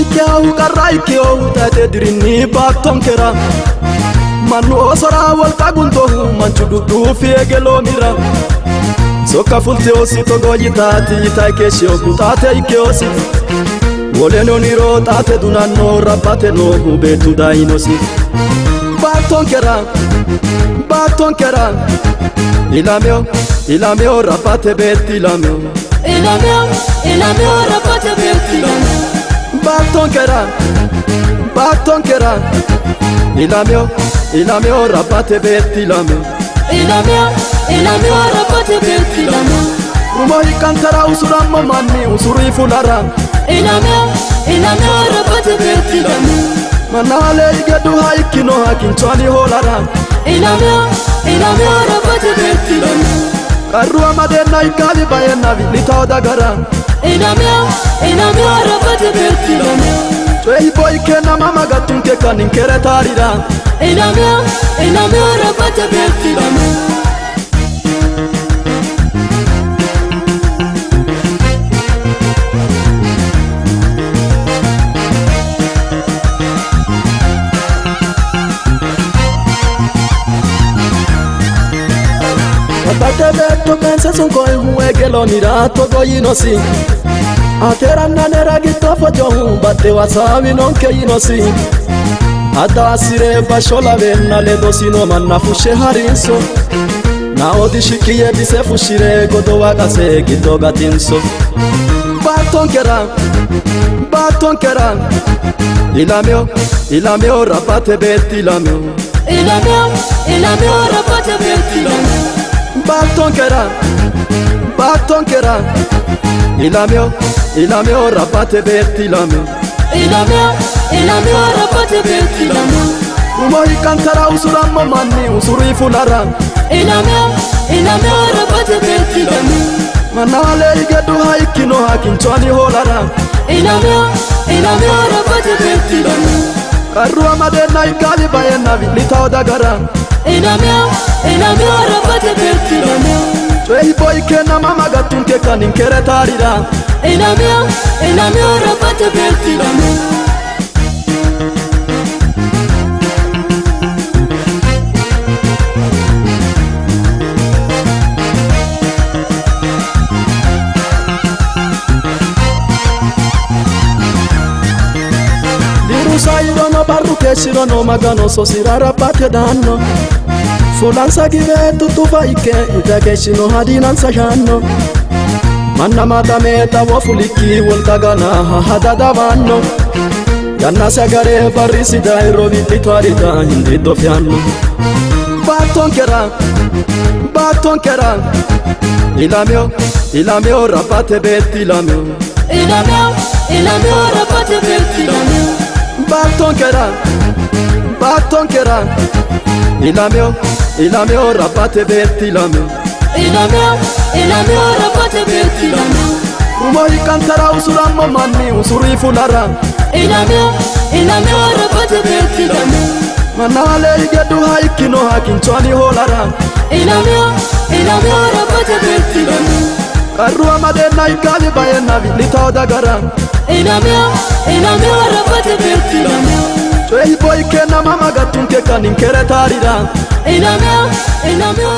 Ikeehu qarraa ikeehu taate dirinni baattonkera mannu osoraa wolqa gundohu manchu dudduufi egeloomira sokka fulteosi togoyi taati yitai keeshsheoku taate ikkeosi wolenoniro taate dunanno rabbate noohu beettu dayinosi baattonkera baattonkera ilameo ilameo rabbate beetti ilameo ilameo ilameo rabbate beetti ilameo baattonkera baattonkera ilameo ilameo rabbate beetti ilameo ilameo ilameo rabbate beetti ilameo rumo hikkantara usurammo manni usurii fulara ilameo ilameo rabbate beetti ilameo mannaale igedduha ikkinoha kinchoani hoolara ilameo ilameo rabbate beetti ilameo qarru amadeenna ikkaabi bayenna vi'litawo dagara ilameo ilameo rabbate beetti ilameo coye hibbo ikkenna mama gattunke kanninkere taarira ilameo ilameo rabbate beetti ilameo Babbate beetto pense sonkoihu egelomira togoyinosi aterannanera giddo fojohu badde wasaawi nonke yinosi adda assire bashsho lawenna ledosino manna fushshe harinso. Naodi shiqqiye bise fushshire godowa qase giddo gatinso. Baattonkera baattonkera ilameo ilameo rabbate beetti ilameo ilameo ilameo rabbate beetti ilameo baatonkera baatonkera ilameo ilameo rapate beeti ilameo ilameo ilameo rabate beeti ilameo umoyi kantara usurammo manni usurii fulara ilameo ilameo rabate beeti ilameo manaalee igedu ha ikkinoha kinchoani hoolara ilameo ilameo rabate beeti ilameo qarru amadeenna ikkaali dagara. Ilameo ilameo rabbate beetti ilameo coye hibbo ikkenna mama gattunke kanninkere taarira sayirono barru keessirono magano sosira rabbate daanno fulansa give tuttufa ikke ite keeshshino hadiinansa shaanno manna matame xawo fulikki wolqa ganaha hada dawanno yanna sagare barrisiday rowi'litoarita hindiddo fianno baattonkera baattonkera ilameo ilameo rabbate beetti ilameo ilameo ilameo rabbate beetti ilameo baattonkera baattonkera ilameo ilameo rabbate beetti ilameo ilameo ilameo rabbate beetti ilameo rumo hikkantara usurammo manni usurii fulara. Ilameo ilameo rabbate beetti ilameo mannaale igedduha ikkinoha kinchoani hoolara ilameo ilameo rabbate beetti ilameo qarru amadeenna ikkaabi bayenna vi'litawo dagara ilameo ilameo rabbate beetti ilameo coye hibbo ikkenna mama gattunke kanninkere taarira ilameo ilameo